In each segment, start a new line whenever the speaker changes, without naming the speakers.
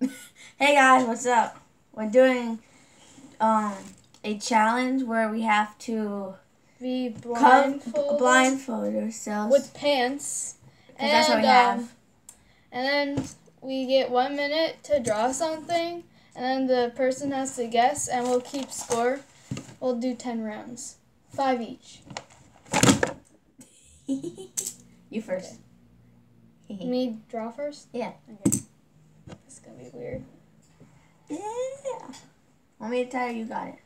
Hey guys, what's up? We're doing um a challenge where we have to
Be blindfolded
blindfold ourselves.
with pants.
'cause that's what we
um,
have.
And then we get one minute to draw something, and then the person has to guess, and we'll keep score. We'll do 10 rounds, five each.
you first.
Me draw first?
Yeah.
Okay. It's gonna be weird.
yeah. Want me to tell you? You got it.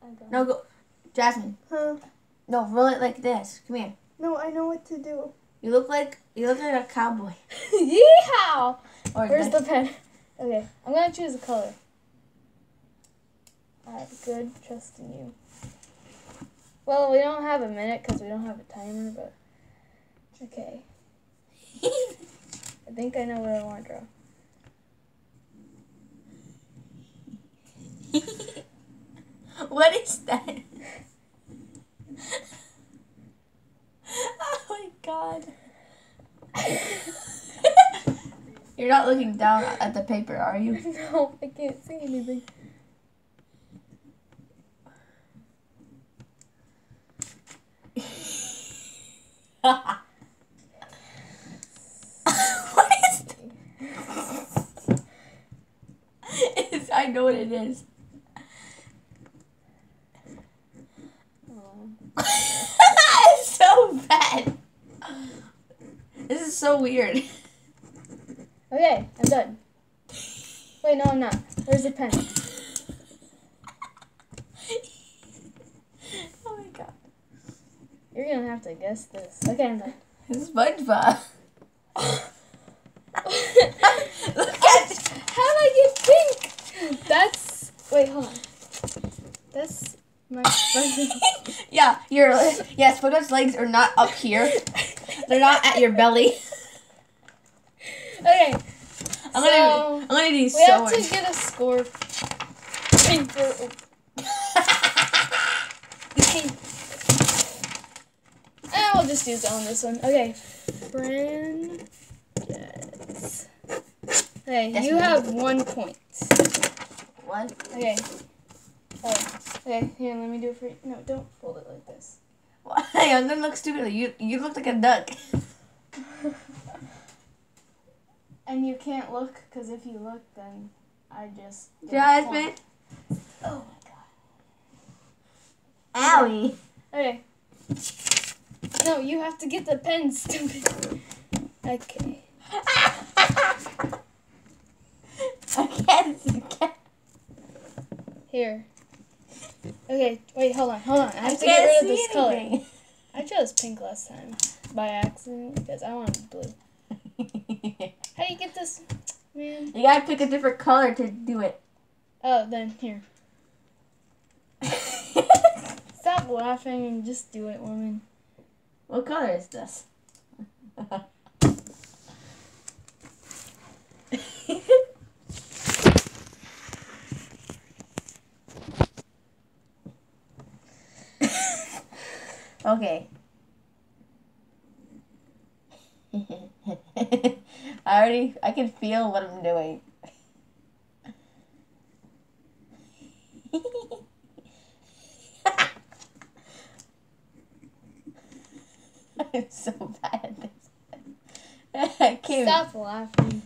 I got
No, go, Jasmine.
Huh?
No, roll it like this. Come here.
No, I know what to do.
You look like you look like a cowboy.
Yeehaw!
Or
Where's the pen? Okay, I'm gonna choose a color. I have good. Trust in you. Well, we don't have a minute because we don't have a timer, but. Okay. I think I know what I want to draw.
what is that? oh my god. You're not looking down at the paper, are you?
no, I can't see anything.
what is it's, I know what it is.
Oh.
it's so bad. This is so weird.
Okay, I'm done. Wait, no, I'm not. Where's the pen?
oh my god.
You're gonna have to guess this. Okay, I'm done.
It's SpongeBob. Look at
How did I get pink? That's wait, hold on. That's my.
Yeah, your yeah, SpongeBob's legs are not up here. They're not at your belly. I'm
So,
gonna I'm gonna do
we
so
have
much.
to get a score. And we'll just use it on this one. Okay. Yes. Okay,
That's
you
me.
have one point.
what?
Okay. Oh, okay, here, let me do it for you. No, don't fold it like this.
Why? I'm gonna look stupid. You you look like a duck.
And you can't look, because if you look, then I just.
Jasmine.
Oh my god.
Owie.
Okay. No, you have to get the pen, stupid. Okay.
I can't. I can't.
Here. Okay, wait, hold on, hold on. I have
I
to get rid of this color.
anything.
I chose pink last time by accident because I wanted blue. How do you get this, man?
you gotta pick a different color to do it.
Oh, then here. Stop laughing and just do it, woman.
what color is this? okay. I already I can feel what I'm doing. I'm so bad at this. I can't. Even,
Stop laughing.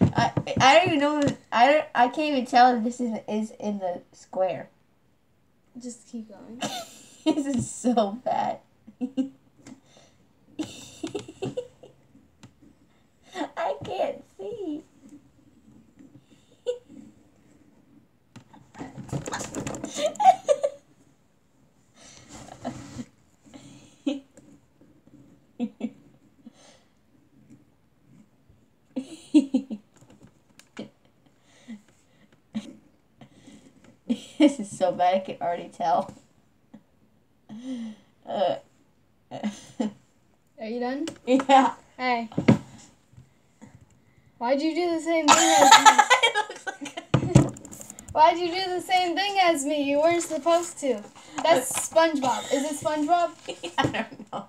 I I don't even know. I don't. I can't even tell if this is is in the square.
Just keep going.
this is so bad. Can't see. this is so bad. I can already tell. Uh,
Are you done?
yeah.
Hey. Why'd you do the same thing as
it looks like
me? Why'd you do the same thing as me? You weren't supposed to. That's SpongeBob. Is it SpongeBob?
I don't know.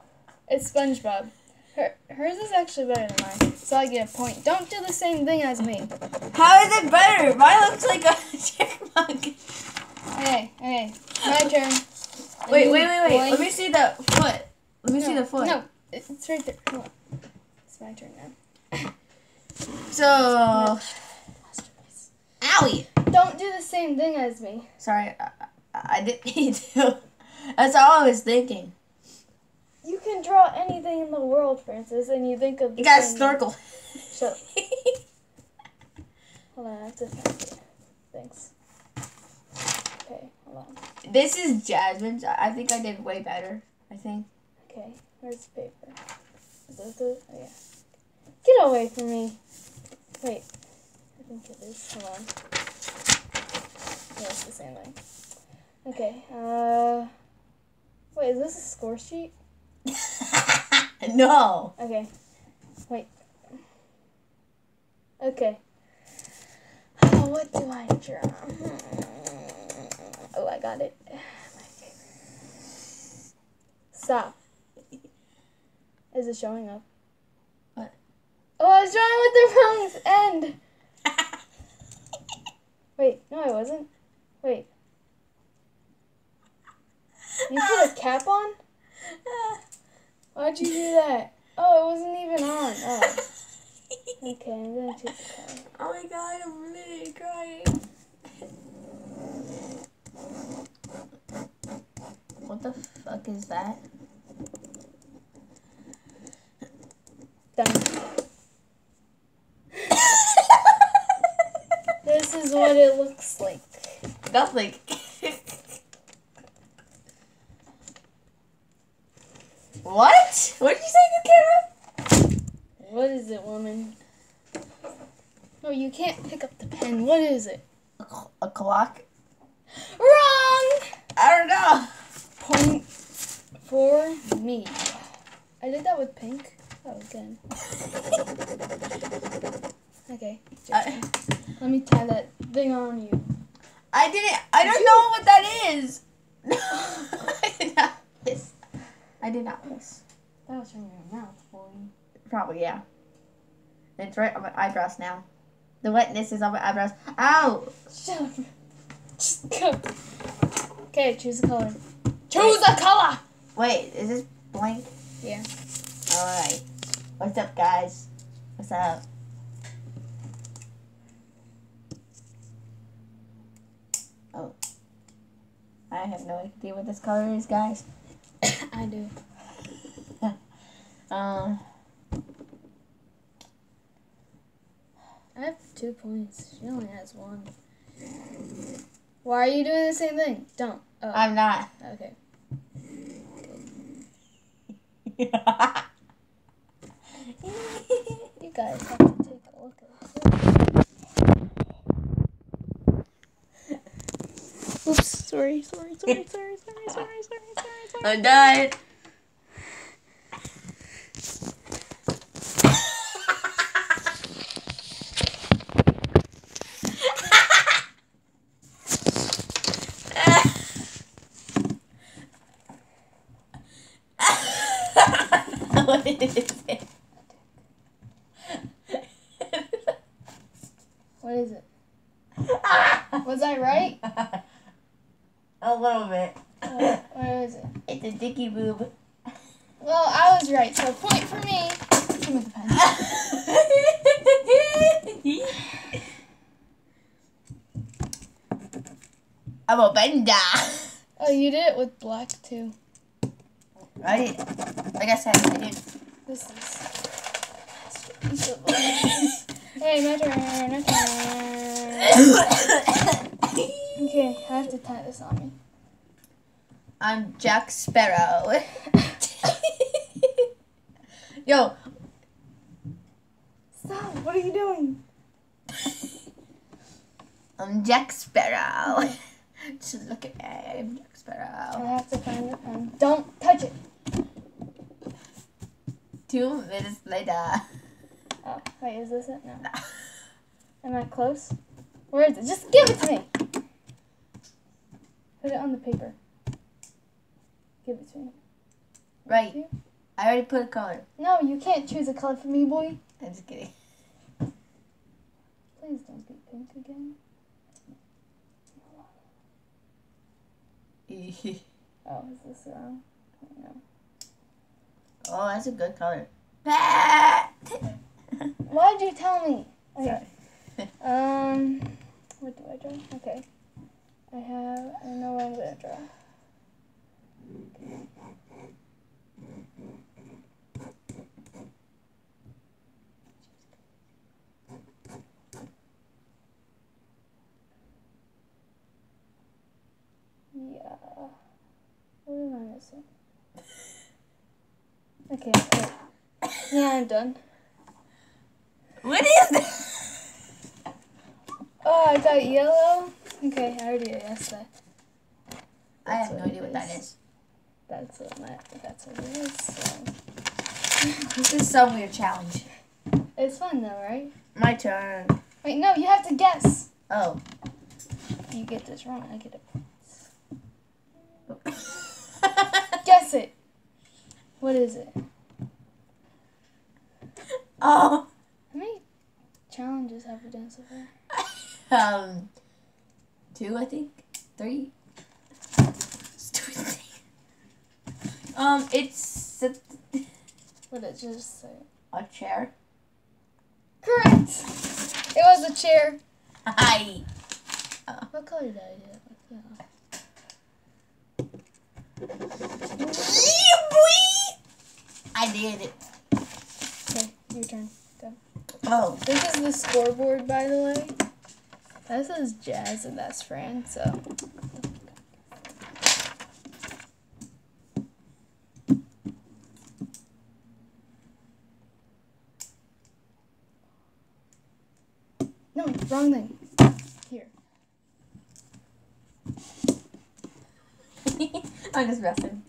It's SpongeBob. Her, hers is actually better than mine, so I get a point. Don't do the same thing as me.
How is it better? Mine looks like a chipmunk.
Okay, okay, my turn.
Wait, wait, wait, wait. Let me see the foot. Let me see the foot.
No, it's right there. Come on. It's my turn now.
So, owie.
Don't do the same thing as me.
Sorry, I, I, didn't mean to. That's all I was thinking.
You can draw anything in the world, Francis, and you think of.
You got a snorkel.
Shut up. Hold on, I have to find it. Thanks. Okay, hold on.
this is Jasmine's. I I think I did way better. I think.
Okay, where's the paper? Is this it? Oh, yeah. Get away from me. Wait. I think it is. Hold on. It's the same thing. Okay, uh. Wait, is this a score sheet?
no.
Okay. Wait. Okay. Oh, what do I draw? Oh, I got it. Stop. Is it showing up?
What?
Oh, I was drawing with the wrong end. Wait, no, I wasn't. Wait. You put a cap on? Why'd you do that? Oh, it wasn't even on. Oh. Okay, I'm gonna take the card.
oh my god, I'm literally crying. What the fuck is that?
Done. This is what it looks like.
Nothing. what? What did you say to the camera?
What is it, woman? No, you can't pick up the pen. What is it?
A, cl- a clock?
Wrong!
I don't know.
Point for me. I did that with pink. Oh, again. Okay.
I, uh,
Let me tie that thing on you.
I didn't. I don't know what that is. I did not piss. I did not piss.
That was from your mouth, boy.
Probably yeah. It's right on my eyebrows now. The wetness is on my eyebrows. Ow!
Shut up. Just go. Okay, choose a color. Choose a color!
Wait, is this blank?
Yeah.
Alright. What's up, guys? What's up? Oh. I have no idea what this color is, guys.
I do.
Um.
I have two points. She only has one. Why are you doing the same thing? Don't. Oh,
I'm not.
okay. You guys have to take a look at this. Oops, sorry, sorry, sorry, sorry, sorry, sorry, sorry, sorry, sorry.
I'm done. what is it?
What is it? Was I right?
A little bit.
Uh, what is it?
It's a dicky boob.
Well, I was right, so point for me. Give me the pen.
I'm a bender.
Oh, you did it with black too.
I did. Like I said, I did.
This is. masterpiece of art. hey, my turn, my turn. Okay, I have to tie this on me.
I'm Jack Sparrow. Yo,
Stop! What are you doing?
I'm Jack Sparrow. Just look at me. I'm Jack Sparrow.
I have to find the pen. Don't touch it.
Two minutes later.
Oh, wait, is this it? No. Am I close? Where is it? Just give it to me. Put it on the paper. Give it to me.
Right.
Here?
I already put a color.
No, you can't choose a color for me, boy.
I'm just kidding.
Please don't be pink again. Oh, is this wrong? No.
oh, that's a good color.
Why'd you tell me? Okay. Um, what do I draw? Okay. I have, I know what I'm gonna draw. Yeah. What am I missing? Okay. okay. Yeah, I'm done.
What is that?
Oh, I got yellow. Okay, I already asked that.
I have no idea what that
is. That's what my, that's what it is. So.
This is some weird challenge.
It's fun though, right?
My turn.
Wait, no, you have to guess.
Oh.
You get this wrong, I get it. Guess it. What is it?
oh.
How many challenges have we done so far?
Um. Two, I think. Three. Stupid thing. Um, it's a,
What did it just say?
a chair.
Correct. It was a chair.
Hi.
What color did I do?
Yeah, boy. I did it.
Okay, your turn.
Oh.
This is the scoreboard, by the way. That is Jazz and that's Fran, so. No, wrong thing. Here.
I'm just messing.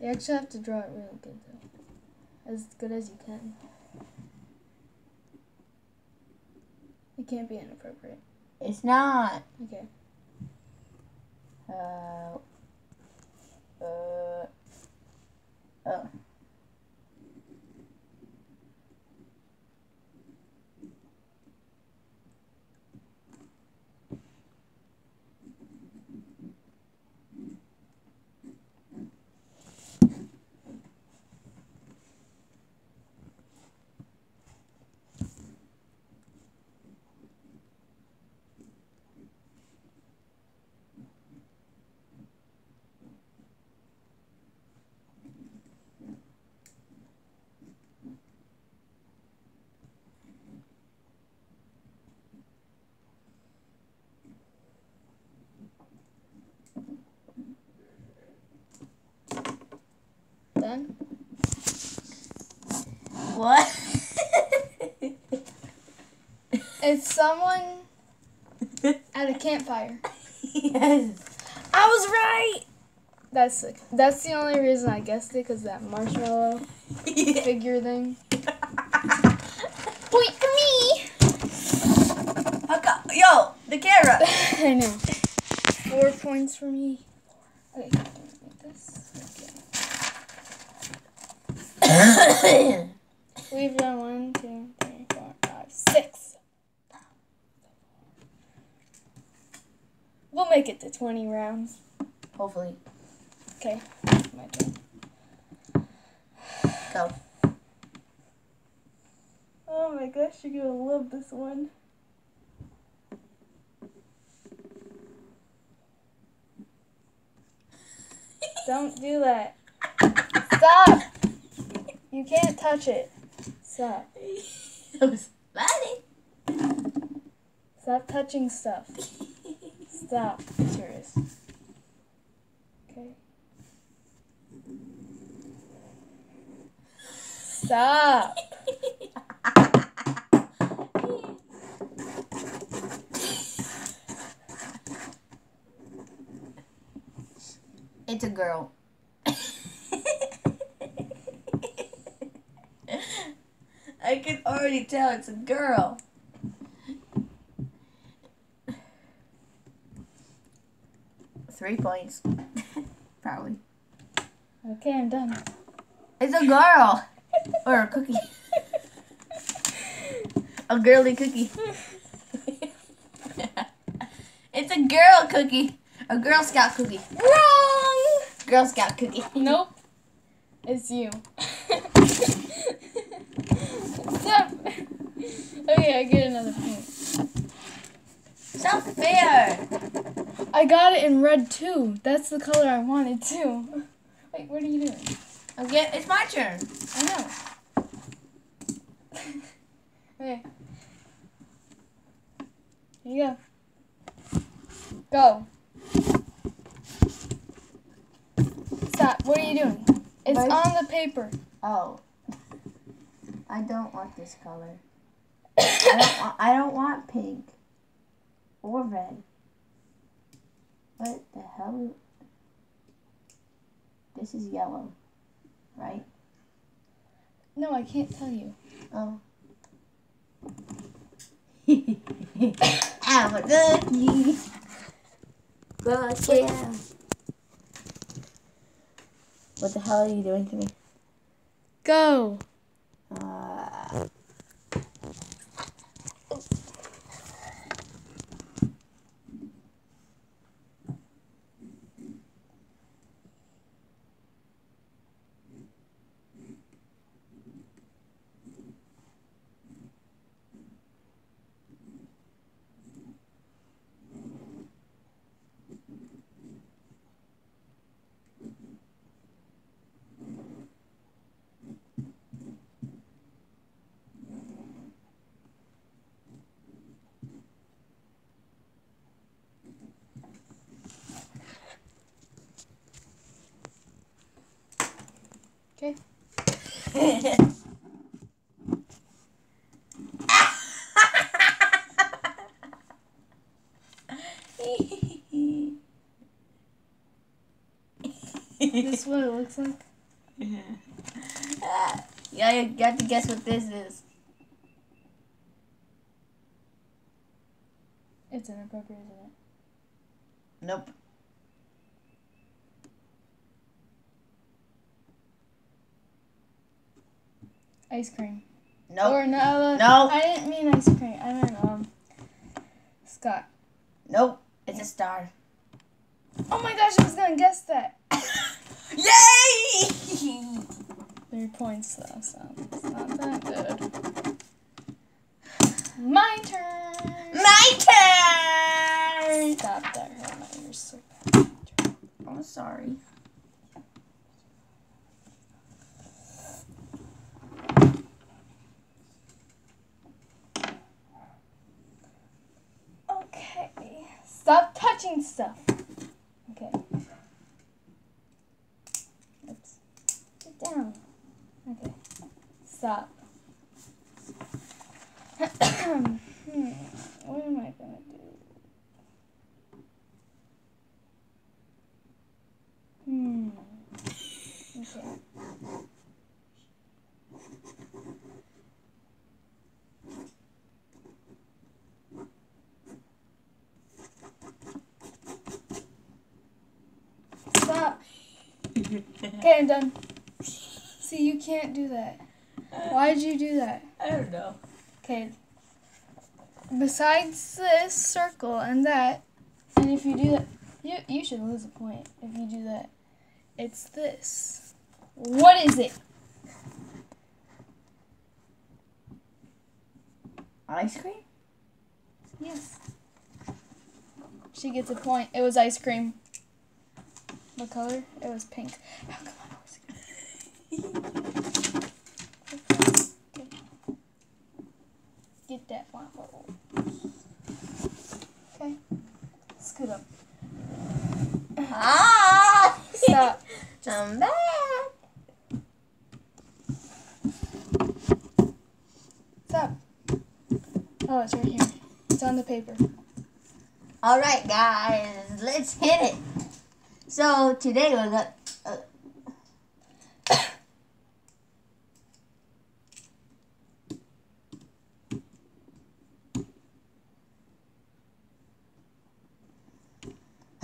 You actually have to draw it really good, though. As good as you can. It can't be inappropriate.
It's not.
Okay.
Uh. Uh. Oh.
Done?
What?
It's someone at a campfire.
yes.
I was right! That's the, that's the only reason I guessed it, because that marshmallow figure thing. Point for me!
Okay. Yo, the camera.
I know. Four points for me. Okay, like this. Okay. We've done one, two, three, four, five, six. We'll make it to 20 rounds.
Hopefully.
Okay, my turn.
Go.
Oh my gosh, you're gonna love this one. Don't do that. Stop! You can't touch it. Stop.
That was funny.
Stop touching stuff. Serious. Okay. Stop.
It's a girl. I can already tell it's a girl. Three points. Probably.
Okay, I'm done.
It's a girl. or a cookie. A girly cookie. it's a girl cookie. A Girl Scout cookie.
Wrong.
Girl Scout cookie.
Nope. It's you. Stop. Okay, I get another point.
It's not fair.
I got it in red too. That's the color I wanted too. Wait, what are you doing?
Okay, it's my turn.
I know. okay. Here you go. Go. Stop. What are you doing? It's
Right.
on the paper.
Oh. I don't want this color. I don't want, I don't want pink or red. This is yellow, right?
No, I can't tell you.
Oh. I'm a cookie. But yeah. What the hell are you doing to me?
Go.
Uh,
Okay. This is what it looks like.
yeah, yeah, you got to guess what this is.
It's inappropriate, isn't it?
Nope.
Ice cream.
Nope.
Or no, uh,
No.
I didn't mean ice cream. I meant um, Scott.
Nope. It's a star.
Oh my gosh, I was gonna guess that.
Yay!
Three points though, so it's not that good. My turn.
My turn!
Stop that hurt my ears so bad.
I'm sorry.
Okay. Stop touching stuff. Okay. Oops. Get down. Okay. Stop. hmm. What am I gonna do? Hmm. Okay. Stop. Okay, I'm done. See, you can't do that. Why did you do that?
I don't know.
Okay. Besides this circle and that, and if you do that, you you should lose a point if you do that. It's this. What is it?
Ice cream?
Yes. She gets a point. It was ice cream. What color? It was pink. Oh, come on. Okay. Get that one. Okay. Scoot up.
Ah!
Stop.
I'm back.
Stop. Oh, it's right here. It's on the paper.
All right, guys, let's hit it. So today we got.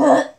huh?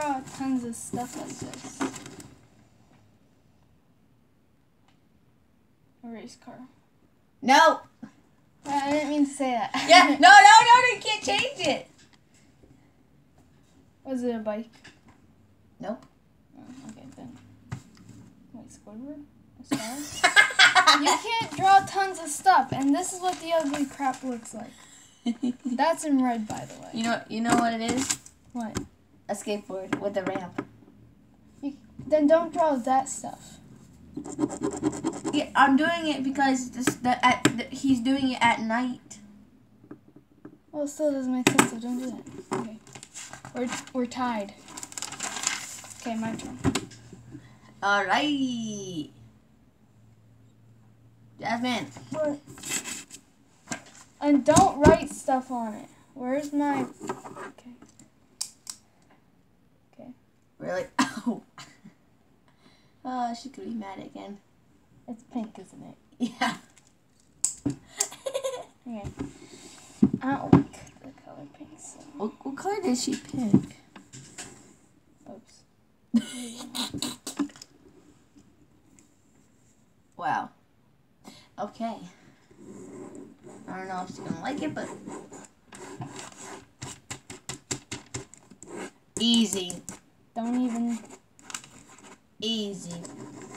draw tons of stuff like this. A race car.
No.
I didn't mean to say that.
Yeah. No, no, no. You can't change it.
Was it a bike?
Nope.
Oh, okay then. Wait, Squidward? You can't draw tons of stuff, and this is what the ugly crap looks like. That's in red, by the way.
you know, you know what it is?
What?
A skateboard with a ramp.
Then don't draw that stuff.
Yeah, I'm doing it because this, the, at, the, he's doing it at night.
Well, it still doesn't make sense, so don't do that. Okay. We're, we're tied. Okay, my turn.
All right. Jasmine.
What? And don't write stuff on it. Where's my... Okay.
Really? Oh. Oh, she could be mad again.
It's pink, isn't it?
Yeah.
Okay. I don't like the color pink, so...
what, what color did she pick?
Oops.
Wow. Okay. I don't know if she's gonna like it, but easy,
Don't even...
easy.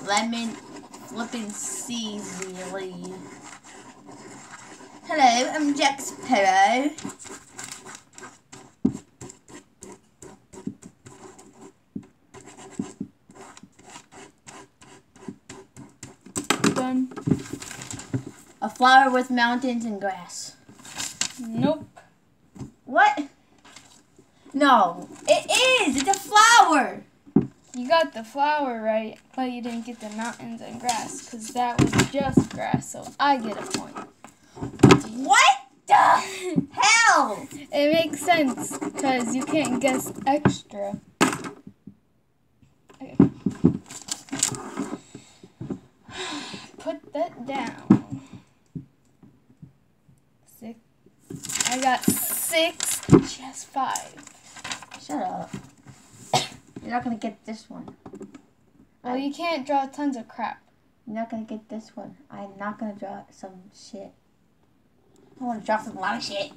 Lemon flipping seasily. Hello, I'm Jack Sparrow.
Done.
A flower with mountains and grass.
Nope.
What? No, it is. It's a flower.
You got the flower right, but you didn't get the mountains and grass, because that was just grass, so I get a point.
What the hell?
It makes sense, because you can't guess extra. Okay. Put that down. Six. I got six. She has five.
Shut up. You're not gonna get this one.
Well, you can't draw tons of crap.
You're not gonna get this one. I'm not gonna draw some shit. I wanna draw some lot of shit.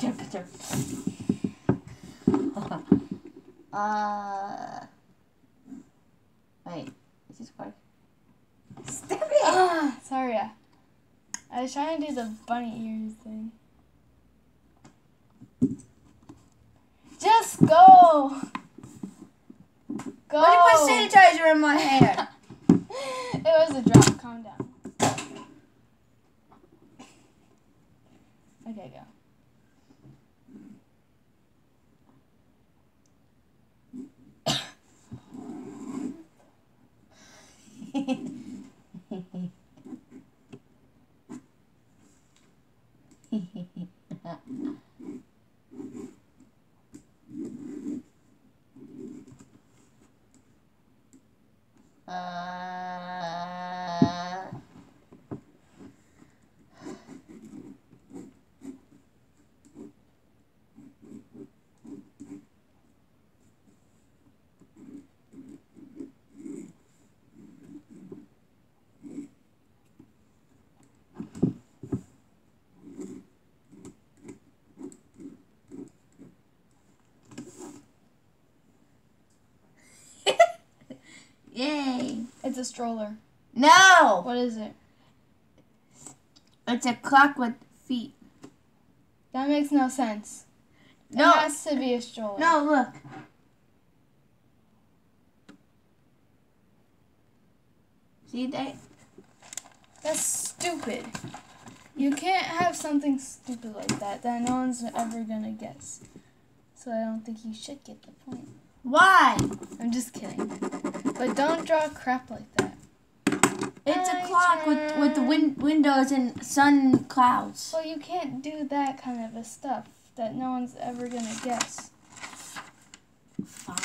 uh. Wait. Is this work? Stop it!
Ah, sorry. I I was trying to do the bunny ears thing. Just go. Go.
Why do you put sanitizer in my hair?
it was a drop. Calm down. Okay, go.
uh, Yay!
It's a stroller.
No!
What is it?
It's a clock with feet.
That makes no sense.
No.
It has to be a stroller.
No, look. See that?
That's stupid. You can't have something stupid like that that no one's ever gonna guess. So I don't think you should get the point.
Why?
I'm just kidding. But don't draw crap like that.
It's a clock with, with the win- windows and sun clouds.
Well, you can't do that kind of a stuff that no one's ever gonna guess.
Fine.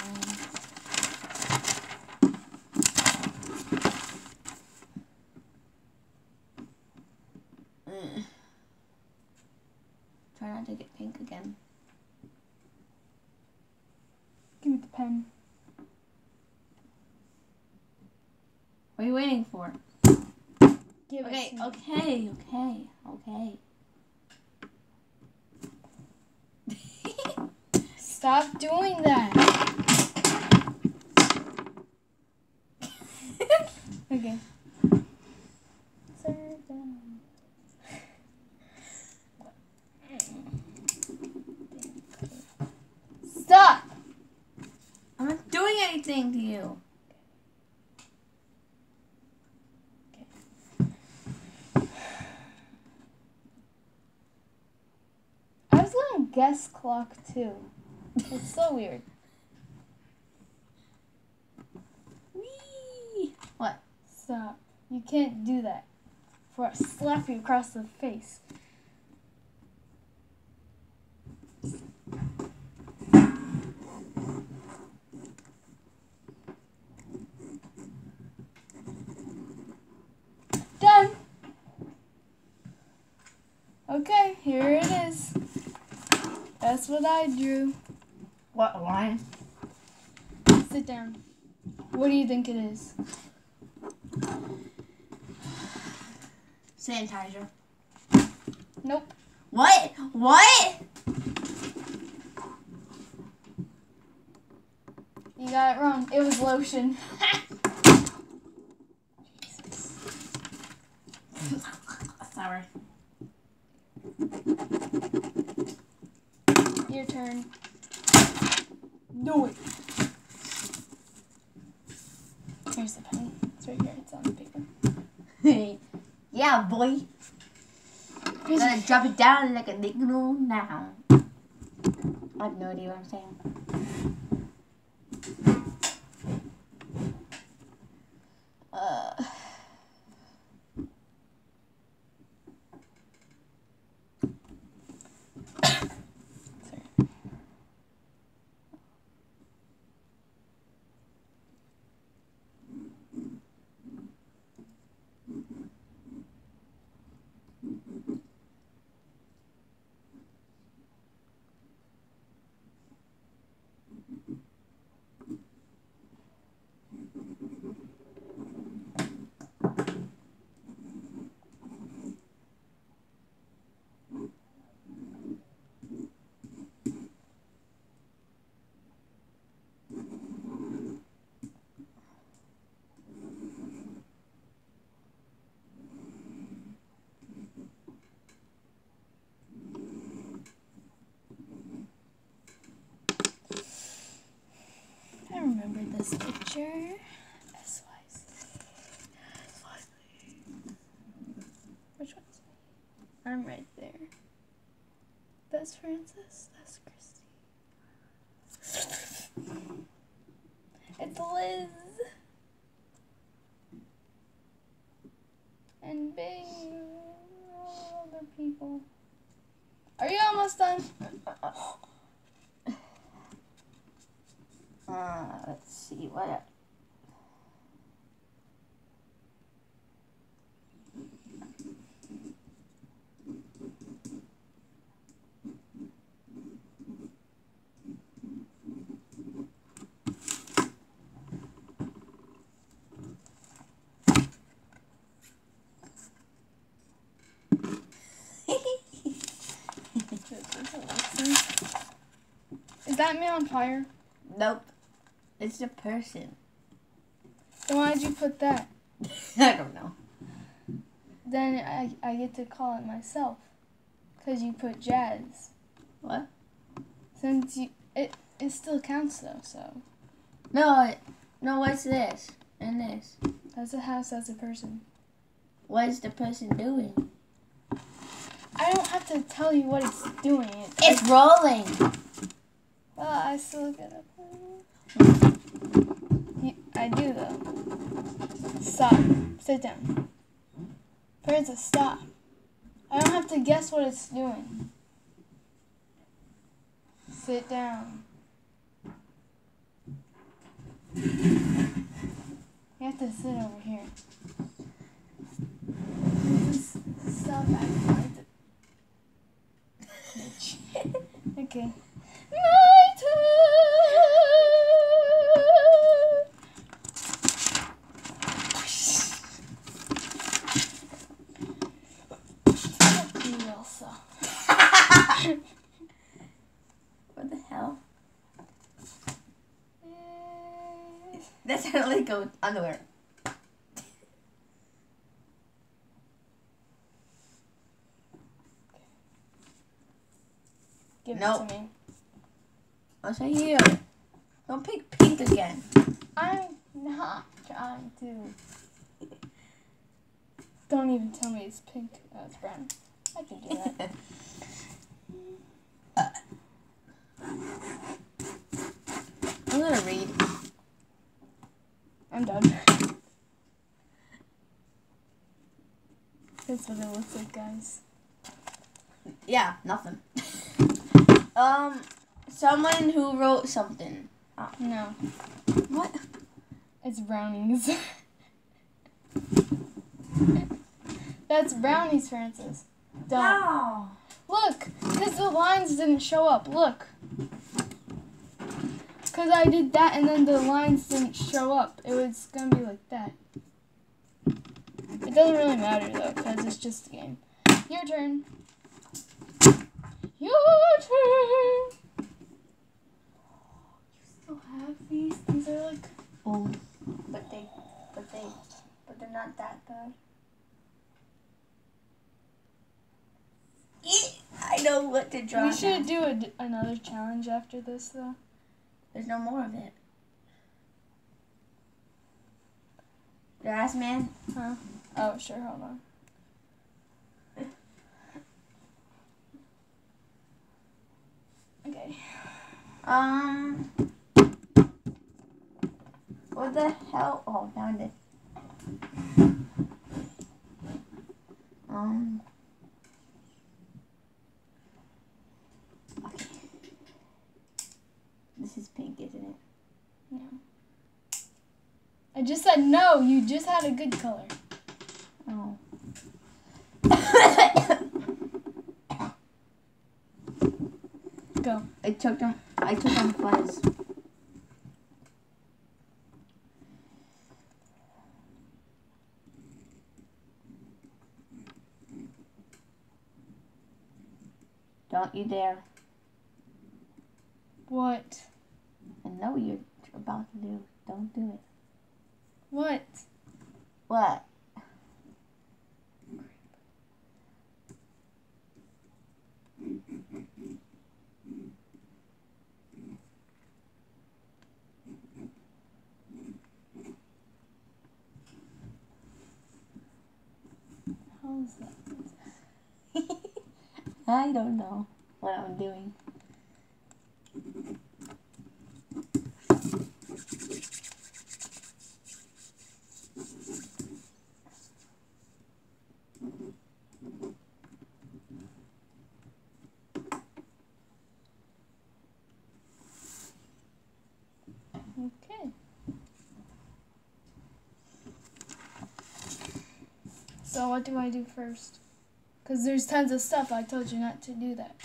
Ugh. Try not to get pink again.
Pen.
What are you waiting for?
Give
Okay,
it
okay, okay, okay.
Stop doing that. Okay. Sit down. Stop!
I'm not doing anything to you.
I was gonna guess clock too. It's so weird.
Whee! What?
Stop. You can't do that. For slap you across the face. Done. Okay, here it is. That's what I drew.
What line?
Sit down. What do you think it is?
Sanitizer.
Nope.
What? What?
You got it wrong. It was lotion.
Sorry.
Your turn. Do it. Here's the pen. It's right here. It's on the paper. Hey.
Yeah, boy.
Here's
Gonna drop it down like a dignal now. I have no idea what I'm saying. Uh,
Sorry. I remember this picture. Which one's? I'm right there. That's Francis. That's Christy. It's Liz. And Bing. All other people. Are you almost done?
uh, let's see what.
Is that me on fire?
nope. It's a person.
Then why did you put that?
I don't know.
Then I, I get to call it myself. Because you put jazz.
What?
Since you. It, it still counts though, so.
No, it, no. What's this and this?
That's a house, that's a person.
What is the person doing?
I don't have to tell you what it's doing. It,
It's rolling.
Well, I still get up. You, I do though. Stop. Sit down. Princess, stop. I don't have to guess what it's doing. Sit down. You have to sit over here. Stop acting like the bitch. okay what the
hell? That's sounded like a underwear.
Give
nope.
it to me.
I'll say you. Don't pick pink again.
I'm not trying to. Don't even tell me it's pink. Oh, it's brown. I can do that.
I'm gonna read.
I'm done. That's what it looks like, guys.
Yeah, nothing. um, someone who wrote something. Oh.
No,
What?
it's brownies. That's brownies, Francis. Don't.
No.
Look, because the lines didn't show up. Look. Because I did that and then the lines didn't show up. It was going to be like that. It doesn't really matter though, because it's just a game. Your turn. Your turn. You still have these? These are like.
Oh, but they, but they, but they're not that bad. I know what to draw.
We should
now.
do a another challenge after this though.
There's no more of it. Grass man.
Huh? Oh, sure, hold on. Okay.
Um. What the hell? Oh, found it. Um. Okay. This is pink, isn't it?
No. I just said no. You just had a good color.
Oh.
Go.
I took them. I took on fuzz. Don't you dare.
What?
I know what you're about to do. Don't do it.
What?
What?
How is that?
I don't know what I'm doing.
Okay. So what do I do first? Cause there's tons of stuff. I told you not to do that.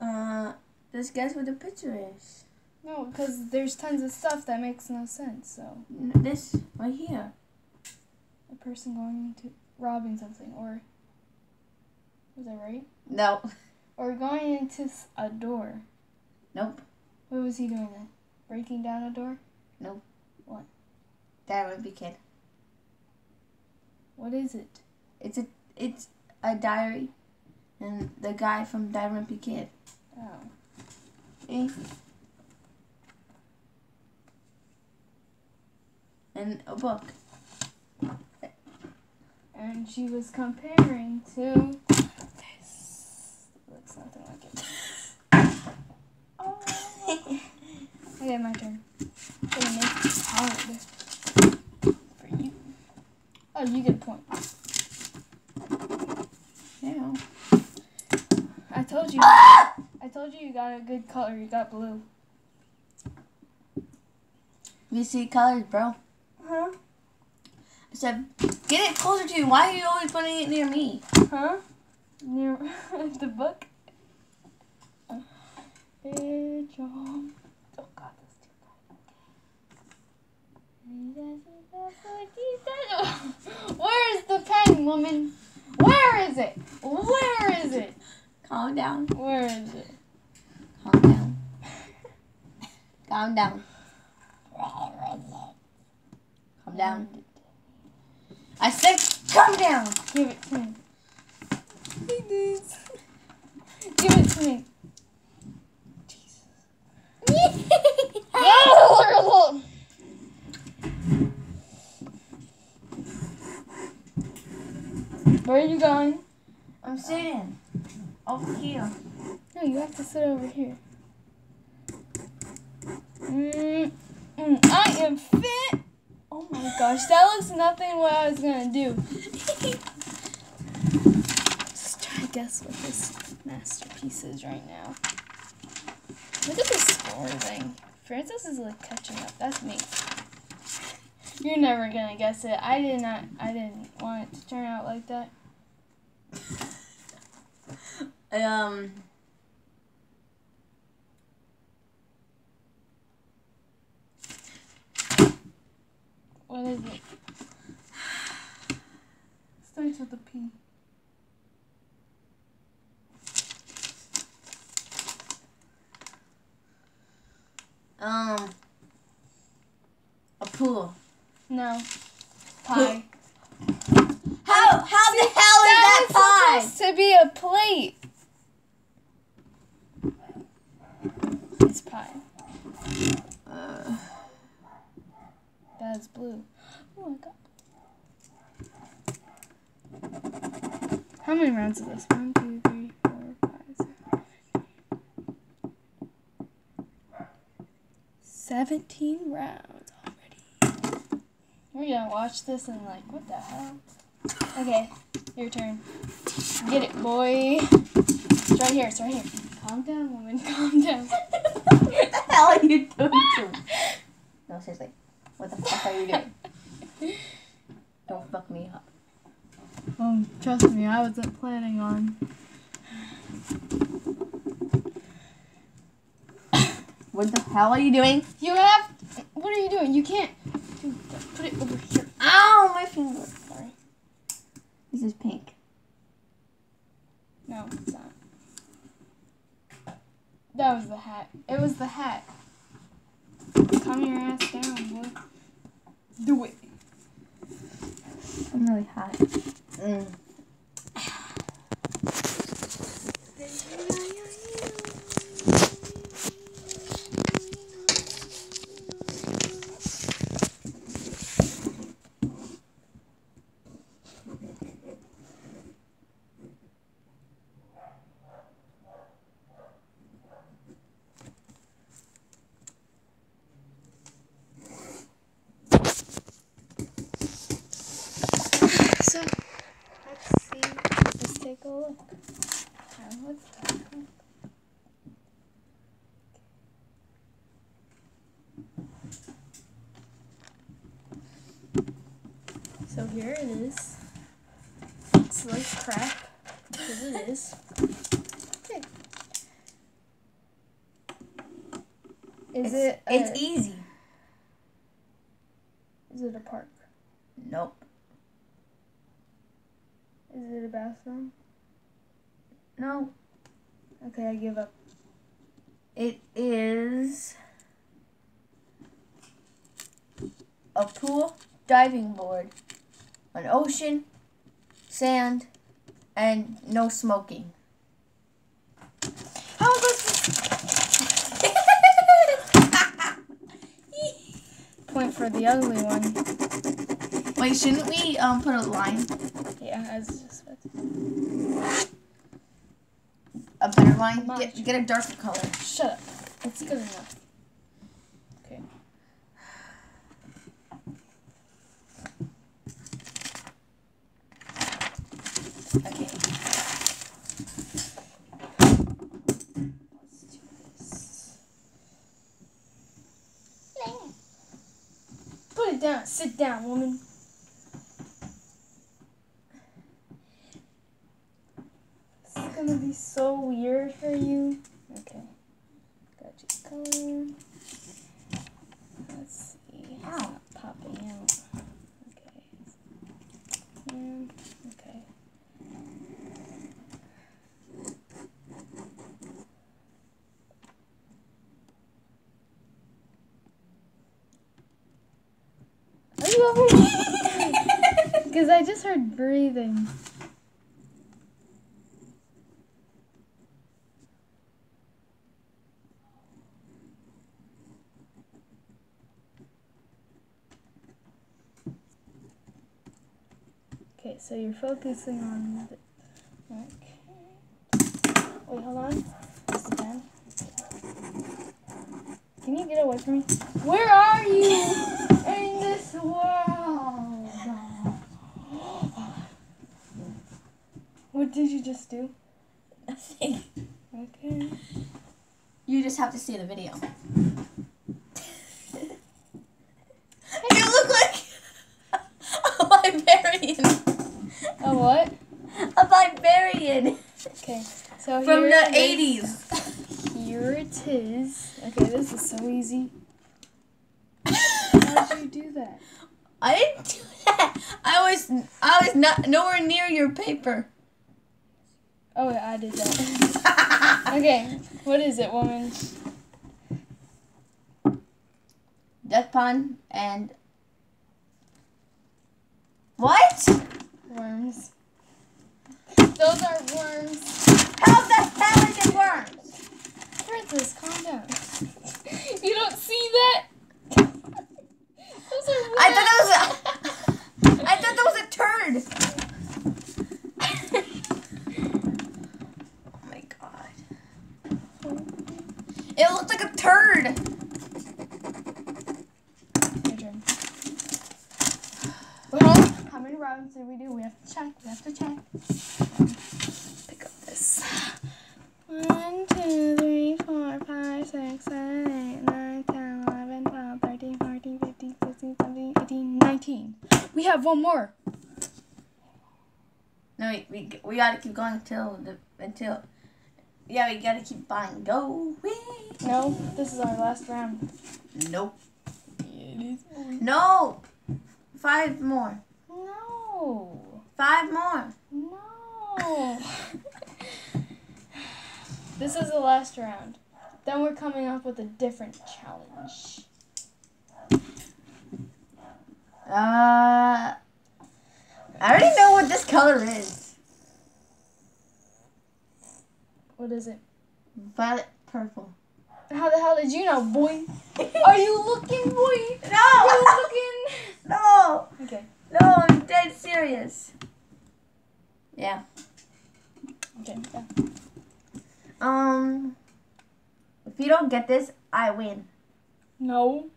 Uh, just guess what the picture is.
No, because there's tons of stuff that makes no sense. So
This right here.
a person going into robbing something, or was I right?
No.
Or going into a door.
Nope.
What was he doing then? Breaking down a door? Nope. What?
That would be kid.
What is it?
It's a it's a diary, and the guy from Wimpy Kid.
Oh.
See? And a book.
And she was comparing to this. Looks nothing like it. Oh. Okay, my turn. Gonna make it hard for you. Oh, you get a point.
Yeah.
I told you. I told you you got a good color. You got blue.
You see colors, bro.
Huh?
I said, get it closer to you. Why are you always putting it near me?
Huh? Near the book. Bitch, oh. Oh God, that's too bad. Where is the pen, woman? Where is it? Where is it?
Calm down.
Where is it?
Calm down. Calm down. Calm down. I said calm down.
Give it to me. Please. Give it to me. Where are you going?
I'm sitting over here.
No, you have to sit over here. Mm, mm, I am fit. Oh my gosh, that looks nothing what I was gonna do. Just try to guess what this masterpiece is right now. Look at this score thing. Francis is like catching up. That's me. You're never gonna guess it. I did not. I didn't want it to turn out like that.
Um.
What is it? Starts with a P.
Um. A pool.
No. Pie.
How? How the hell is that, pie?
supposed to be a plate. It's pie.
Uh,
That is blue. Oh my god. How many rounds is this? One, two, three, four, five, six, seven. 17 rounds already. We're gonna watch this and like, what the hell? Okay, your turn. Get it, boy. It's right here, it's right here. Calm down, woman, calm down.
what the hell are you doing to me? No, seriously. What the fuck are you doing? Don't fuck me up.
Oh, trust me, I wasn't planning on.
What the hell are you doing?
You have. What are you doing? You can't. Dude, put it over here.
Ow, my finger.
Sorry.
This is pink.
No, it's not. That was the hat. It was the hat. Calm your ass down, boy. Do it.
I'm really hot. Mm.
So, let's see. Let's take a look. Now, let's take a look. So here it is. It's like crap, because it is. Okay. Is
It's, it's easy.
Is it a park?
Nope.
Is it a bathroom?
No.
Okay, I give up.
It is a pool, diving board, an ocean, sand, and no smoking.
How was this? Point for the ugly one.
Wait, shouldn't we um put a line,
Yeah, I was just
a better line? Get, get a darker color.
Shut up. It's good enough. Okay.
Okay.
Let's do this. Put it down. Sit down, woman. This is gonna be so weird for you. Okay. Got your color. Let's see. It's
Ow.
not popping out. Okay. Yeah. Okay. over here? Because I just heard breathing. Okay, so you're focusing on the. Okay. Wait, hold on. Just a pen. Can you get away from me? Where are you in this world? What did you just do?
Nothing.
Okay.
You just have to see the video. you look like a librarian.
What?
A librarian
Okay. So
from the. 80s.
Here it is. Okay, this is so easy. How'd you do that?
I didn't do that. I was I was not nowhere near your paper.
Oh, yeah, I did that. okay, what is it, woman?
Death pun and what?
Worms. Those are worms.
How the hell is it worms?
Francis, calm down. you don't see that? Those are worms.
I thought that was a I thought that was a turd. oh my god. It looked like a turd.
Your turn. Wait, hold on. How many rounds did we do? We have to check. We have to check. Pick up this. One, two, three, four, five, six, seven, eight, nine, ten, eleven, twelve, thirteen, fourteen, fifteen, sixteen, seventeen, eighteen, nineteen. We have one more.
No, wait, we we gotta keep going until the until. Yeah, we gotta keep buying. Go.
No, this is our last round.
Nope.
It is.
No. Five more. Five more.
No. this is the last round. Then we're coming up with a different challenge.
Uh. I already know what this color is.
What is it?
Violet purple.
How the hell did you know, boy? Are you looking, boy? Are
No.
you looking?
No.
Okay.
No, I'm dead serious. Yeah.
Okay. Yeah.
Um. If you don't get this, I win.
No.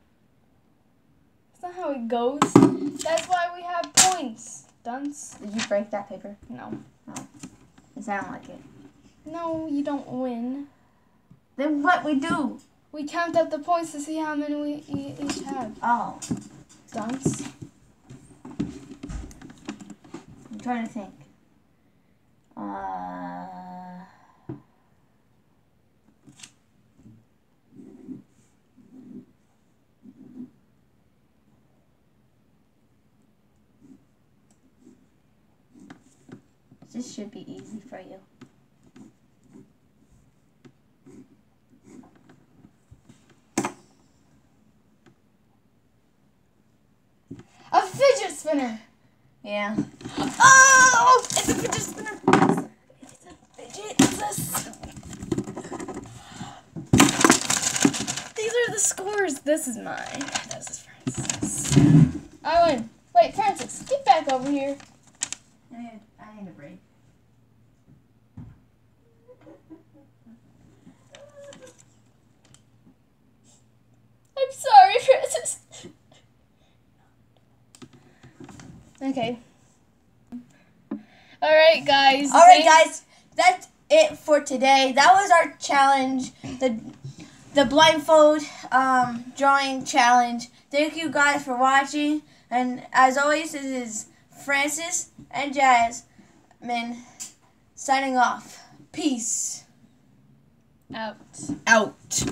That's not how it goes. That's why we have points. Dunce.
Did you break that paper?
No. No.
It sounded like it.
No, you don't win.
Then what we do?
We count up the points to see how many we each have.
Oh,
Dunce.
I'm trying to think. Uh. This should be easy for you.
A fidget spinner.
Yeah. Oh! It's a fidget spinner! It's a fidget. It's a
These are the scores. This is mine. This is Francis. I win. Wait, Francis, get back over here.
I need, I need a break.
I'm sorry, Francis. Okay. All right, guys.
All right,
Thank-
guys, that's it for today. That was our challenge, the the blindfold um, drawing challenge. Thank you guys for watching, and as always, this is Francis and Jasmine signing off. Peace
Out.
out.